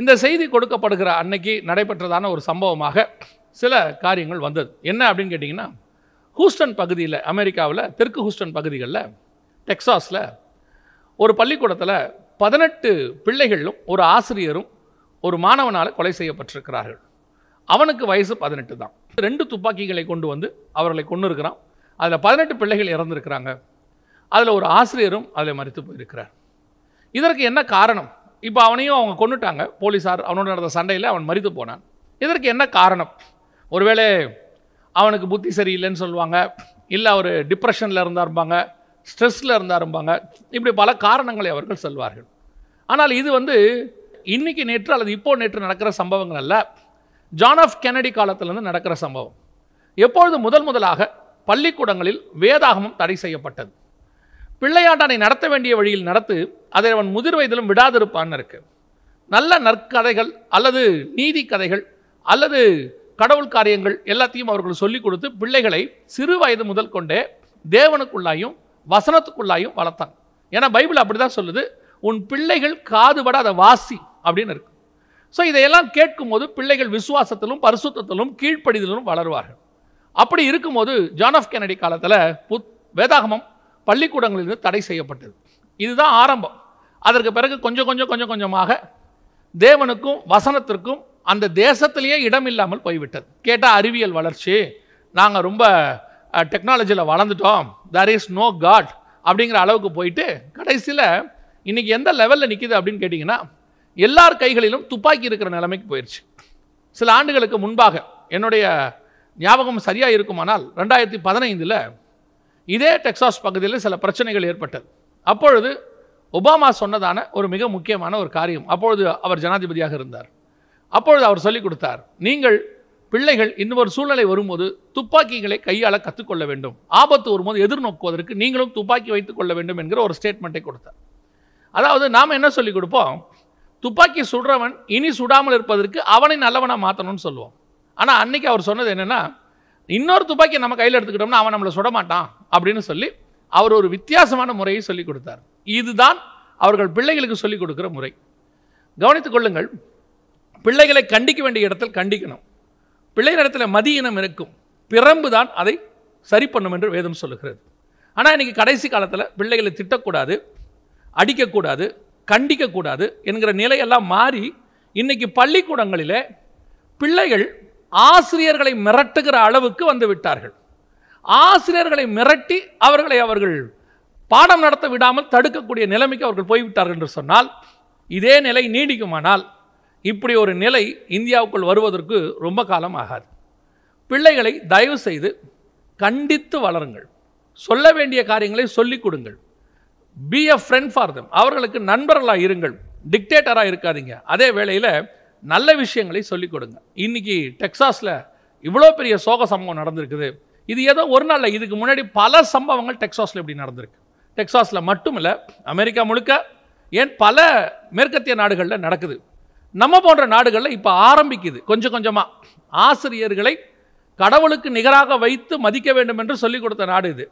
இந்த செய்தி கொடுக்கப்படுகிற அன்னைக்கு நடைபெற்றதான ஒரு சம்பவமாக சில காரியங்கள் வந்தது. என்ன அப்படின்னு கேட்டிங்கன்னா ஹூஸ்டன் பகுதியில் அமெரிக்காவில் தெற்கு ஹூஸ்டன் பகுதிகளில் டெக்சாஸில் ஒரு பள்ளிக்கூடத்தில் பதினெட்டு பிள்ளைகளும் ஒரு ஆசிரியரும் ஒரு மாணவனால் கொலை செய்யப்பட்டிருக்கிறார்கள். அவனுக்கு வயசு பதினெட்டு தான். ரெண்டு துப்பாக்கிகளை கொண்டு வந்து அவர்களை கொண்டு இருக்கிறான். அதில் பதினெட்டு பிள்ளைகள் இறந்துருக்கிறாங்க. அதில் ஒரு ஆசிரியரும் அதில் மறித்து போயிருக்கிறார். இதற்கு என்ன காரணம்? இப்போ அவனையும் அவங்க கொண்டுட்டாங்க போலீஸார் அவனோட நடந்த சண்டையில் அவன் மறித்து போனான். இதற்கு என்ன காரணம்? ஒருவேளை அவனுக்கு புத்தி சரியில்லைன்னு சொல்லுவாங்க. இல்லை அவர் டிப்ரெஷனில் இருந்தாருப்பாங்க ஸ்ட்ரெஸ்ஸில் இருந்தாருப்பாங்க இப்படி பல காரணங்களை அவர்கள் சொல்வார்கள். ஆனால் இது வந்து இன்னைக்கு நேற்று அல்லது இப்போ நேற்று நடக்கிற சம்பவங்கள் அல்ல. ஜான் ஆஃப் கெனடி காலத்திலிருந்து நடக்கிற சம்பவம். எப்பொழுது முதல் முதலாக பள்ளிக்கூடங்களில் வேதாகமம் தடை செய்யப்பட்டது? பிள்ளையாண்டனை நடத்த வேண்டிய வழியில் நடத்து அதை அவன் முதிர் வயதிலும் விடாதிருப்பான்னு இருக்கு. நல்ல நற்கதைகள் அல்லது நீதி கதைகள் அல்லது கடவுள் காரியங்கள் எல்லாத்தையும் அவர்கள் சொல்லிக் கொடுத்து பிள்ளைகளை சிறு வயது முதல் கொண்டே தேவனுக்குள்ளாயும் வசனத்துக்குள்ளாயும் வளர்த்தாங்க. ஏன்னா பைபிள் அப்படி தான் சொல்லுது உன் பிள்ளைகள் காதுபட அதை வாசி அப்படின்னு இருக்கு. ஸோ இதையெல்லாம் கேட்கும்போது பிள்ளைகள் விசுவாசத்திலும் பரிசுத்தத்திலும் கீழ்ப்படிதலும் வளருவார்கள். அப்படி இருக்கும்போது ஜான் ஆஃப் கெனடி காலத்தில் புத் வேதாகமம் பள்ளிக்கூடங்களிலிருந்து தடை செய்யப்பட்டது. இதுதான் ஆரம்பம். அதற்கு பிறகு கொஞ்சம் கொஞ்சம் கொஞ்சம் கொஞ்சமாக தேவனுக்கும் வசனத்திற்கும் அந்த தேசத்திலேயே இடம் இல்லாமல் போய்விட்டது. கேட்டால் அறிவியல் வளர்ச்சி. நாங்கள் ரொம்ப டெக்னாலஜியில் வளர்ந்துட்டோம். தர் இஸ் நோ காட் அப்படிங்கிற அளவுக்கு போயிட்டு கடைசியில் இன்றைக்கி எந்த லெவலில் நிற்கிது அப்படின்னு கேட்டிங்கன்னா எல்லார் கைகளிலும் துப்பாக்கி இருக்கிற நிலைமைக்கு போயிடுச்சு சில ஆண்டுகளுக்கு முன்பாக என்னுடைய ஞாபகம் சரியாக இருக்குமானால் ரெண்டாயிரத்தி பதினைந்தில் இதே டெக்சாஸ் பகுதியில் சில பிரச்சனைகள் ஏற்பட்டது. அப்பொழுது ஒபாமா சொன்னதான ஒரு மிக முக்கியமான ஒரு காரியம். அப்பொழுது அவர் ஜனாதிபதியாக இருந்தார். அப்பொழுது அவர் சொல்லிக் கொடுத்தார் நீங்கள் பிள்ளைகள் இன்னொரு சூழ்நிலை வரும்போது துப்பாக்கிகளை கையாள கற்றுக்கொள்ள வேண்டும். ஆபத்து வரும்போது எதிர்நோக்குவதற்கு நீங்களும் துப்பாக்கி வைத்துக் கொள்ள வேண்டும் என்கிற ஒரு ஸ்டேட்மெண்ட்டை கொடுத்தார். அதாவது நாம் என்ன சொல்லிக் கொடுப்போம்? துப்பாக்கி சுடுறவன் இனி சுடாமல் இருப்பதற்கு அவனை நல்லவனாக மாற்றணும்னு சொல்லுவோம். ஆனால் அன்னைக்கு அவர் சொன்னது என்னென்னா இன்னொரு துப்பாக்கி நம்ம கையில் எடுத்துக்கிட்டோம்னா அவன் நம்மளை சுட மாட்டான் அப்படின்னு சொல்லி அவர் ஒரு வித்தியாசமான முறையை சொல்லிக் கொடுத்தார். இதுதான் அவர்கள் பிள்ளைகளுக்கு சொல்லிக் கொடுக்குற முறை. கவனித்துக் கொள்ளுங்கள் பிள்ளைகளை கண்டிக்க வேண்டிய இடத்தில் கண்டிக்கணும். பிள்ளைகளிடத்தில் மதியினம் இருக்கும். பிறம்பு தான் அதை சரி பண்ணும் என்று வேதம் சொல்லுகிறது. ஆனால் இன்றைக்கி கடைசி காலத்தில் பிள்ளைகளை திட்டக்கூடாது அடிக்கக்கூடாது கண்டிக்கக்கூடாது என்கிற நிலையெல்லாம் மாறி இன்னைக்கு பள்ளிக்கூடங்களிலே பிள்ளைகள் ஆசிரியர்களை மிரட்டுகிற அளவுக்கு வந்து விட்டார்கள். ஆசிரியர்களை மிரட்டி அவர்களை அவர்கள் பாடம் நடத்த விடாமல் தடுக்கக்கூடிய நிலைமைக்கு அவர்கள் போய்விட்டார்கள் என்று சொன்னால் இதே நிலை நீடிக்குமானால் இப்படி ஒரு நிலை இந்தியாவுக்குள் வருவதற்கு ரொம்ப காலம் ஆகாது. பிள்ளைகளை தயவு செய்து கண்டித்து வளருங்கள். சொல்ல வேண்டிய காரியங்களை சொல்லிக் கொடுங்கள். Be a friend for them அவர்களுக்கு நண்பர்களாக இருங்கள். டிக்டேட்டராக இருக்காதீங்க. அதே வேளையில் நல்ல விஷயங்களை சொல்லிக் கொடுங்க. இன்னைக்கு டெக்ஸாஸில் இவ்வளோ பெரிய சோக சம்பவம் நடந்திருக்குது. இது ஏதோ ஒரு நாளில் இதுக்கு முன்னாடி பல சம்பவங்கள் டெக்ஸாஸில் இப்படி நடந்திருக்கு. டெக்ஸாஸில் மட்டும் இல்லை அமெரிக்கா முழுக்க ஏன் பல மேற்கத்திய நாடுகளில் நடக்குது. நம்ம போன்ற நாடுகளில் இப்போ ஆரம்பிக்குது. கொஞ்சம் கொஞ்சமாக ஆசிரியர்களை கடவுளுக்கு நிகராக வைத்து மதிக்க வேண்டும் என்று சொல்லிக் கொடுத்த நாடு இது.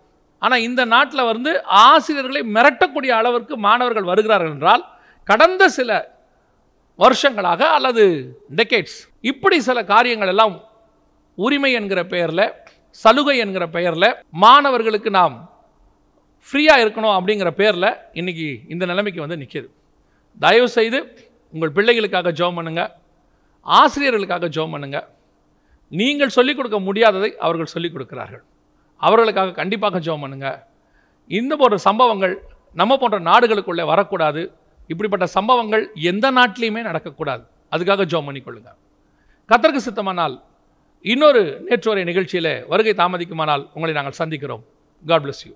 ஆனால் இந்த நாட்டில் வந்து ஆசிரியர்களை மிரட்டக்கூடிய அளவிற்கு மாணவர்கள் வருகிறார்கள் என்றால் கடந்த சில வருஷங்களாக அல்லது டெக்கேட்ஸ் இப்படி சில காரியங்கள் எல்லாம் உரிமை என்கிற பெயரில் சலுகை என்கிற பெயரில் மாணவர்களுக்கு நாம் ஃப்ரீயாக இருக்கணும் அப்படிங்கிற பேரில் இன்றைக்கி இந்த நிலைமைக்கு வந்து நிற்கிது தயவுசெய்து உங்கள் பிள்ளைகளுக்காக ஜோம் பண்ணுங்கள் ஆசிரியர்களுக்காக ஜோம் பண்ணுங்கள் நீங்கள் சொல்லிக் கொடுக்க முடியாததை அவர்கள் சொல்லிக் கொடுக்கிறார்கள். அவர்களுக்காக கண்டிப்பாக ஜோம் பண்ணுங்கள் இந்த போன்ற சம்பவங்கள் நம்ம போன்ற நாடுகளுக்குள்ளே வரக்கூடாது. இப்படிப்பட்ட சம்பவங்கள் எந்த நாட்டிலையுமே நடக்கக்கூடாது. அதுக்காக ஜோம் பண்ணிக்கொள்ளுங்க. கத்தருக்கு சித்தமானால் இன்னொரு நேற்று வரை நிகழ்ச்சியில் வருகை தாமதிக்குமானால் உங்களை நாங்கள் சந்திக்கிறோம். God bless you